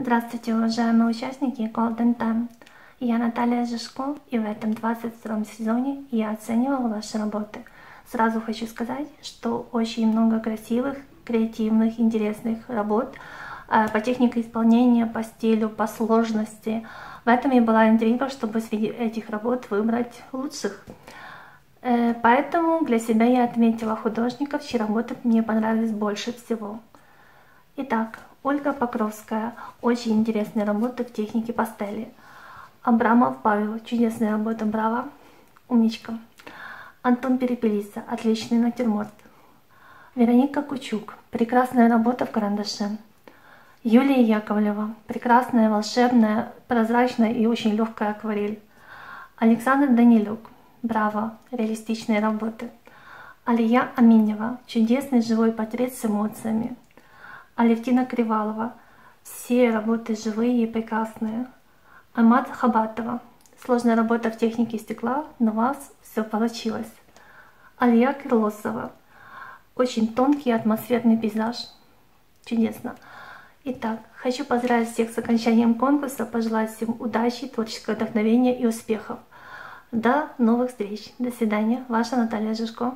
Здравствуйте, уважаемые участники Golden Time. Я Наталья Жишко, и в этом 22 сезоне я оценивала ваши работы. Сразу хочу сказать, что очень много красивых, креативных, интересных работ э, по технике исполнения, по стилю, по сложности. В этом и была интрига, чтобы среди этих работ выбрать лучших. Э, поэтому для себя я отметила художников, чьи работы мне понравились больше всего. Итак, Ольга Покровская. Очень интересная работа в технике пастели. Абрамов Павел. Чудесная работа, браво. Умничка. Антон Перепелица. Отличный натюрморт. Вероника Кучук. Прекрасная работа в карандаше. Юлия Яковлева. Прекрасная, волшебная, прозрачная и очень легкая акварель. Александр Данилюк. Браво. Реалистичные работы. Алия Аминева. Чудесный живой портрет с эмоциями. Алевтина Кривалова. Все работы живые и прекрасные. Амат Хабатова. Сложная работа в технике стекла, но у вас все получилось. Алия Кирлосова. Очень тонкий атмосферный пейзаж. Чудесно. Итак, хочу поздравить всех с окончанием конкурса, пожелать всем удачи, творческого вдохновения и успехов. До новых встреч. До свидания. Ваша Наталья Жишко.